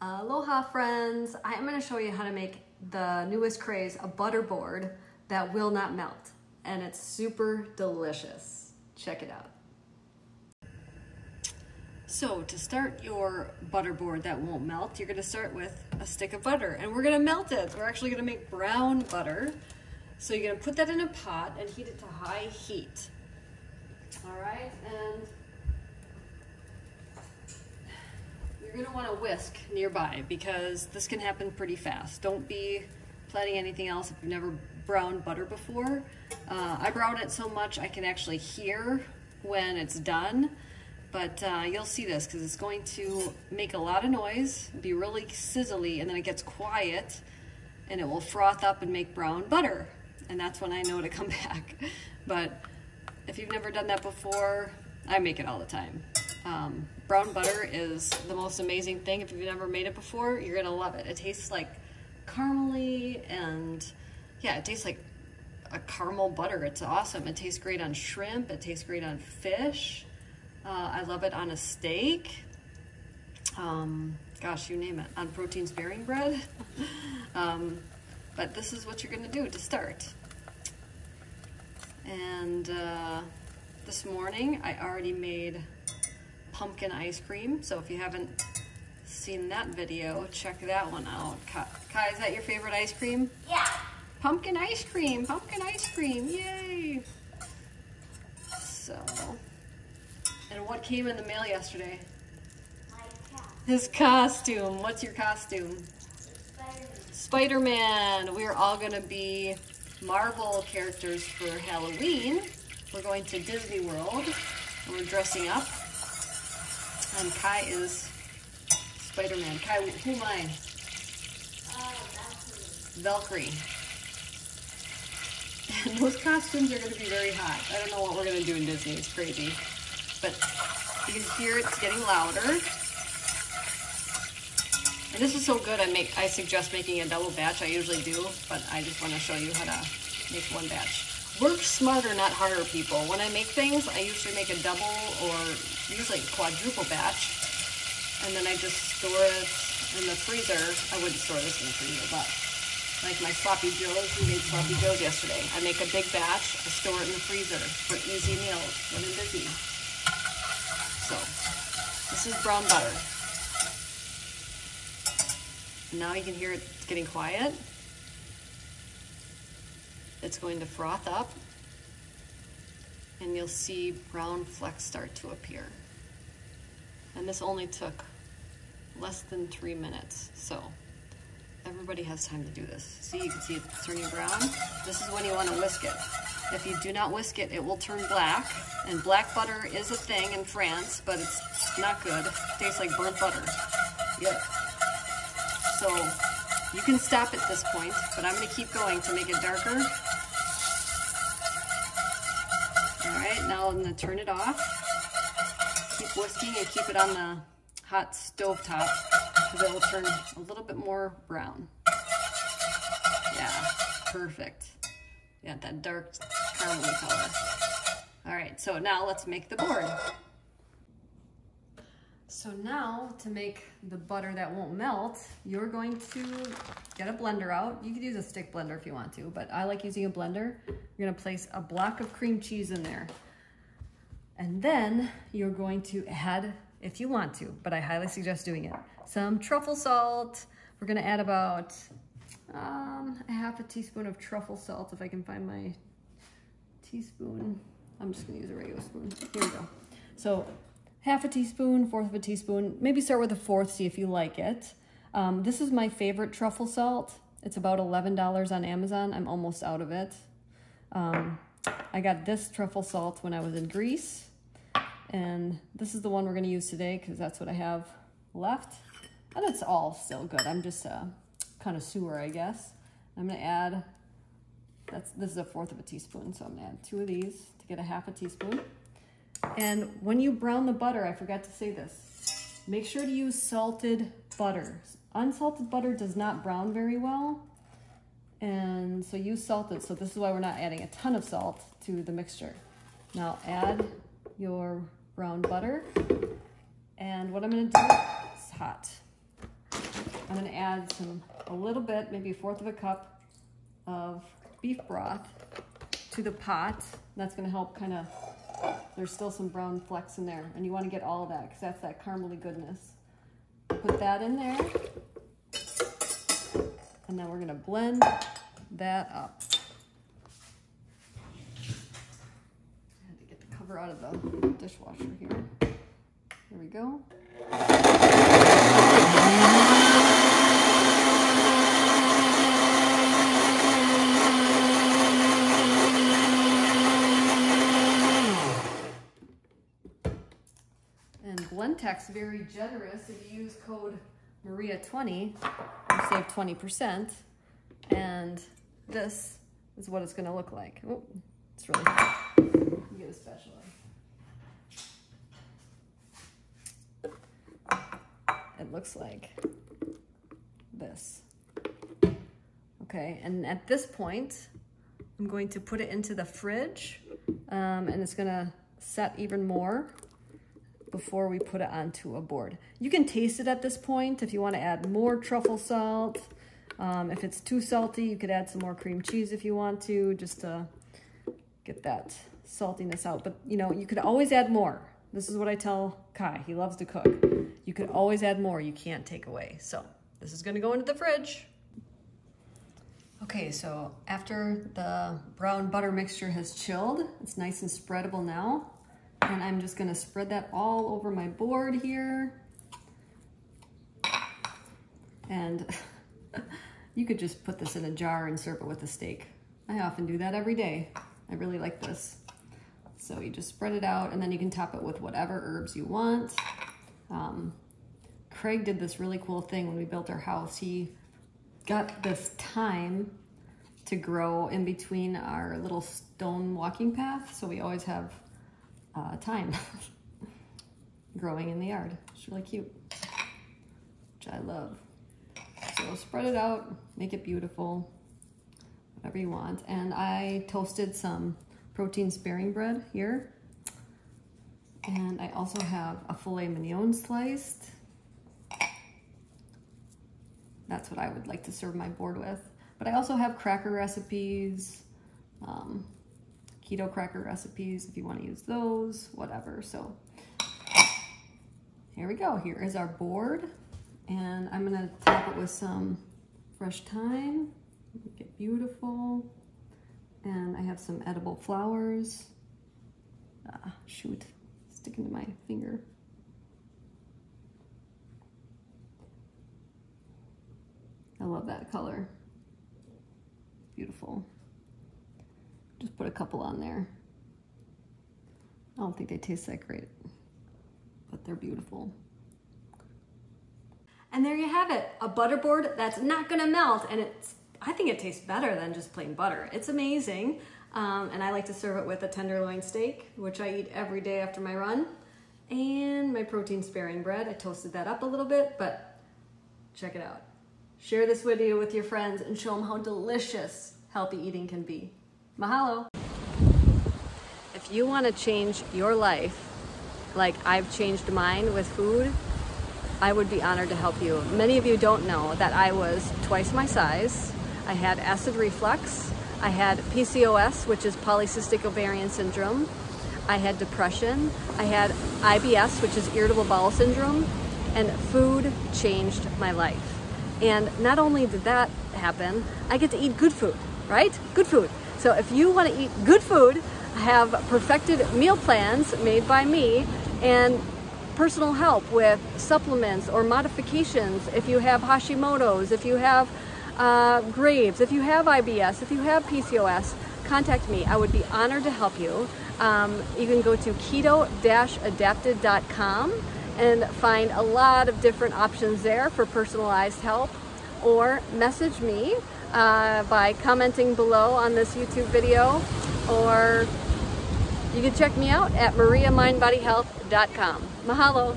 Aloha friends! I am going to show you how to make the newest craze, a butter board that will not melt. And it's super delicious. Check it out. So to start your butter board that won't melt, you're going to start with a stick of butter and we're going to melt it. We're actually going to make brown butter. So you're going to put that in a pot and heat it to high heat. All right, and you're gonna wanna whisk nearby because this can happen pretty fast. Don't be planning anything else if you've never browned butter before. Uh, I brown it so much I can actually hear when it's done, but uh, you'll see this because it's going to make a lot of noise, be really sizzly, and then it gets quiet and it will froth up and make brown butter. And that's when I know to come back. But if you've never done that before, I make it all the time. Um, brown butter is the most amazing thing. If you've never made it before, you're gonna love it. It tastes like caramely and yeah, it tastes like a caramel butter. It's awesome. It tastes great on shrimp. It tastes great on fish. Uh, I love it on a steak. Um, gosh, you name it. On protein sparing bread. um, but this is what you're gonna do to start. And uh, this morning I already made pumpkin ice cream. So if you haven't seen that video, check that one out. Kai, is that your favorite ice cream? Yeah. Pumpkin ice cream, pumpkin ice cream, yay. So, and what came in the mail yesterday? His costume. What's your costume? Spider-Man. Spider We're all gonna be Marvel characters for Halloween. We're going to Disney World and we're dressing up. And Kai is Spider-Man. Kai, who am I? Valkyrie. And those costumes are going to be very hot. I don't know what we're going to do in Disney. It's crazy. But you can hear it's getting louder. And this is so good, I make I suggest making a double batch. I usually do, but I just want to show you how to make one batch. Work smarter, not harder, people. When I make things, I usually make a double or usually quadruple batch, and then I just store it in the freezer. I wouldn't store this in the freezer, but like my sloppy joes, we made sloppy joes yesterday. I make a big batch, I store it in the freezer for easy meals when I'm busy. So, this is brown butter. Now you can hear it getting quiet. It's going to froth up and you'll see brown flecks start to appear. And this only took less than three minutes. So everybody has time to do this. See, you can see it turning brown. This is when you want to whisk it. If you do not whisk it, it will turn black. And black butter is a thing in France, but it's not good. It tastes like burnt butter. Yep. So you can stop at this point, but I'm gonna keep going to make it darker. Now I'm gonna turn it off. Keep whisking and keep it on the hot stove top because it will turn a little bit more brown. Yeah, perfect. Yeah, that dark caramel color. All right, so now let's make the board. So now to make the butter that won't melt, you're going to get a blender out. You could use a stick blender if you want to, but I like using a blender. You're gonna place a block of cream cheese in there. And then you're going to add, if you want to, but I highly suggest doing it, some truffle salt. We're gonna add about um, a half a teaspoon of truffle salt if I can find my teaspoon. I'm just gonna use a regular spoon. Here we go. So half a teaspoon, fourth of a teaspoon. Maybe start with a fourth, see if you like it. Um, this is my favorite truffle salt. It's about $11 on Amazon. I'm almost out of it. Um, I got this truffle salt when I was in Greece. And this is the one we're going to use today because that's what I have left. And it's all still good. I'm just a connoisseur, I guess. I'm going to add, that's this is a fourth of a teaspoon, so I'm going to add two of these to get a half a teaspoon. And when you brown the butter, I forgot to say this, make sure to use salted butter. Unsalted butter does not brown very well. And so use salted. So this is why we're not adding a ton of salt to the mixture. Now add your brown butter. And what I'm gonna do, it's hot. I'm gonna add some, a little bit, maybe a fourth of a cup of beef broth to the pot. That's gonna help kind of, there's still some brown flecks in there and you wanna get all of that because that's that caramely goodness. Put that in there. And then we're gonna blend that up. I had to get the cover out of the dishwasher here. Here we go. And Very generous. If you use code Maria20, you save 20%. And this is what it's gonna look like. Oh, it's really hot. Get a spatula. It looks like this. Okay, and at this point, I'm going to put it into the fridge um, and it's gonna set even more before we put it onto a board. You can taste it at this point if you wanna add more truffle salt. Um, if it's too salty, you could add some more cream cheese if you want to, just to get that saltiness out. But you know, you could always add more. This is what I tell Kai, he loves to cook. You could always add more, you can't take away. So this is gonna go into the fridge. Okay, so after the brown butter mixture has chilled, it's nice and spreadable now. And I'm just gonna spread that all over my board here. And you could just put this in a jar and serve it with a steak. I often do that every day. I really like this. So you just spread it out and then you can top it with whatever herbs you want. Um, Craig did this really cool thing when we built our house. He got this thyme to grow in between our little stone walking path. So we always have uh, thyme growing in the yard. It's really cute, which I love. So spread it out, make it beautiful, whatever you want. And I toasted some protein sparing bread here. And I also have a filet mignon sliced. That's what I would like to serve my board with. But I also have cracker recipes, um, keto cracker recipes if you want to use those, whatever. So here we go. Here is our board. And I'm gonna top it with some fresh thyme, make it beautiful. And I have some edible flowers. Ah, shoot, sticking to my finger. I love that color. Beautiful. Just put a couple on there. I don't think they taste that great, but they're beautiful. And there you have it, a butter board that's not gonna melt and it's, I think it tastes better than just plain butter. It's amazing. Um, and I like to serve it with a tenderloin steak, which I eat every day after my run. And my protein sparing bread. I toasted that up a little bit, but check it out. Share this video with your friends and show them how delicious healthy eating can be. Mahalo. If you want to change your life like I've changed mine with food, I would be honored to help you. Many of you don't know that I was twice my size. I had acid reflux. I had PCOS, which is polycystic ovarian syndrome. I had depression. I had IBS, which is irritable bowel syndrome. And food changed my life. And not only did that happen, I get to eat good food, right? Good food. So if you want to eat good food, have perfected meal plans made by me and personal help with supplements or modifications if you have Hashimoto's, if you have uh, Graves, if you have IBS, if you have PCOS, contact me. I would be honored to help you. Um, you can go to keto-adapted.com and find a lot of different options there for personalized help or message me uh, by commenting below on this YouTube video or you can check me out at mariamindbodyhealth.com. Mahalo.